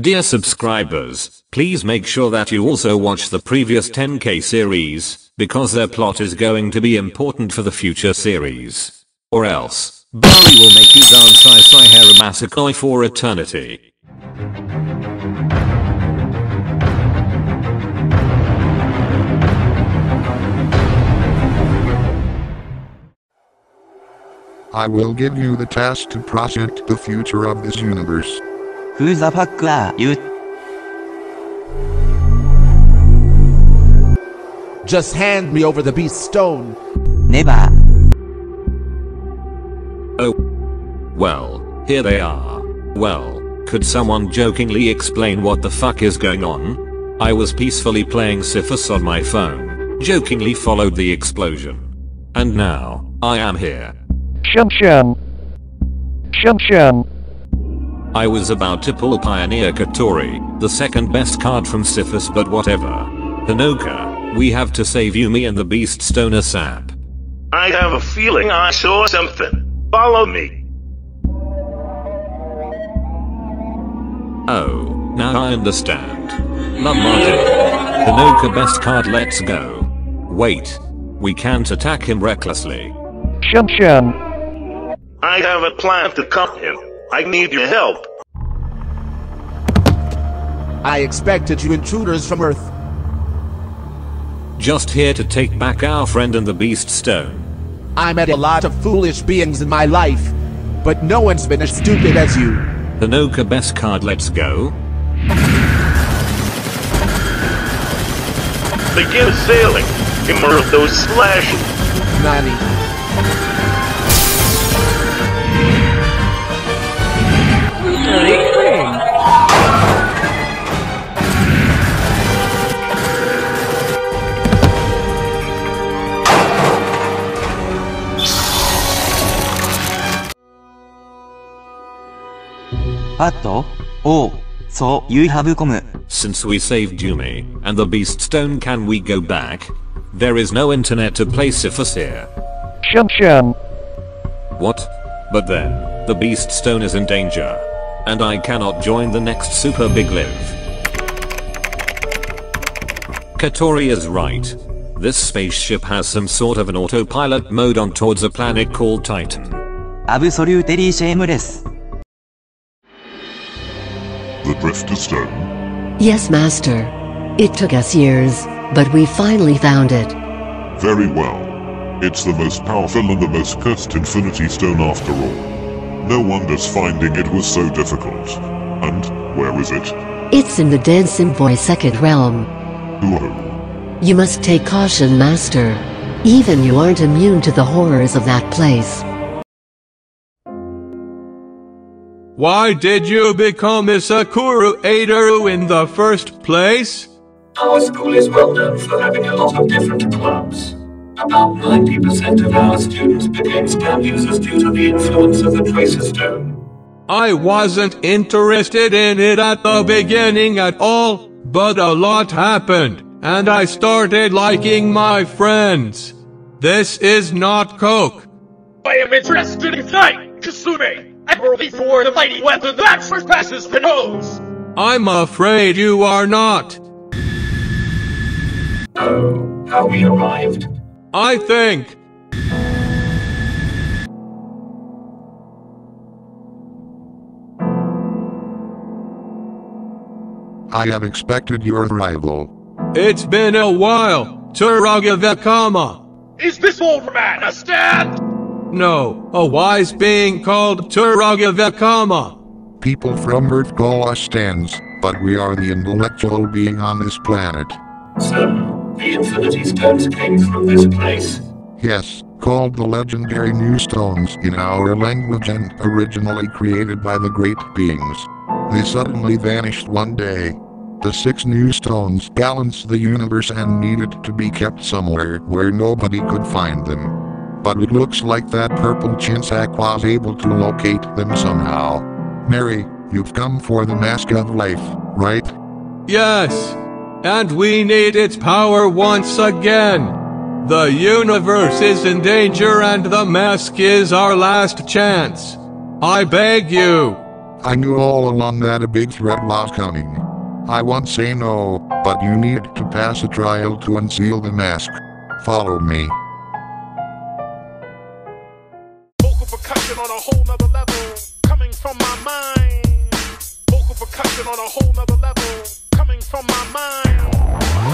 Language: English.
Dear subscribers, please make sure that you also watch the previous 10k series, because their plot is going to be important for the future series. Or else, Barry will make you dance Sai Sai Haramasakoi for eternity. I will give you the task to project the future of this universe. Who the fuck are you? Just hand me over the beast stone. Never. Oh. Well, here they are. Well, could someone jokingly explain what the fuck is going on? I was peacefully playing SIFAS on my phone, jokingly followed the explosion. And now, I am here. Shum shum. Shum shum. I was about to pull Pioneer Kotori, the second best card from SIFAS but whatever. Honoka, we have to save Umi and the Beast Stoner Sap. I have a feeling I saw something. Follow me. Oh, now I understand. Love Martin. Honoka best card let's go. Wait. We can't attack him recklessly. Shum shum. I have a plan to cut him. I need your help. I expected you intruders from Earth. Just here to take back our friend and the Beast Stone. I met a lot of foolish beings in my life, but no one's been as stupid as you. Honoka best card let's go. Begin sailing. Immerse those slashes. Nani. What? Oh, so you have come. Since we saved Umi and the Beast Stone can we go back? There is no internet to play SIFAS here. Shum shum. What? But then, the Beast Stone is in danger. And I cannot join the next Super Big Live. Kotori is right. This spaceship has some sort of an autopilot mode on towards a planet called Titan. Absolutely shameless. The Drifter Stone? Yes, Master. It took us years, but we finally found it. Very well. It's the most powerful and the most cursed Infinity Stone after all. No wonders finding it was so difficult. And, where is it? It's in the Dead Simvoy Second Realm. Ooh. You must take caution, Master. Even you aren't immune to the horrors of that place. Why did you become a Sukuru Aidoru in the first place? Our school is well known for having a lot of different clubs. About 90% of our students became spam users due to the influence of the Tracer Stone. I wasn't interested in it at the beginning at all, but a lot happened, and I started liking my friends. This is not Coke. I am interested in fight, Kasune, ever before the mighty weapon that surpasses the nose. I'm afraid you are not. Oh, how we arrived. I think. I have expected your arrival. It's been a while, Turaga Vakama. Is this old man a stand? No, a wise being called Turaga Vakama. People from Earth call us stands, but we are the intellectual being on this planet. So, the Infinity Stones came from this place? Yes, called the legendary New Stones in our language and originally created by the great beings. They suddenly vanished one day. The six new stones balanced the universe and needed to be kept somewhere where nobody could find them. But it looks like that purple Chinsack was able to locate them somehow. Mari, you've come for the mask of life, right? Yes. And we need its power once again. The universe is in danger and the mask is our last chance. I beg you. I knew all along that a big threat was coming. I won't say no, but you need to pass a trial to unseal the mask. Follow me. Percussion on a whole nother level, coming from my mind. Vocal percussion on a whole nother level, coming from my mind.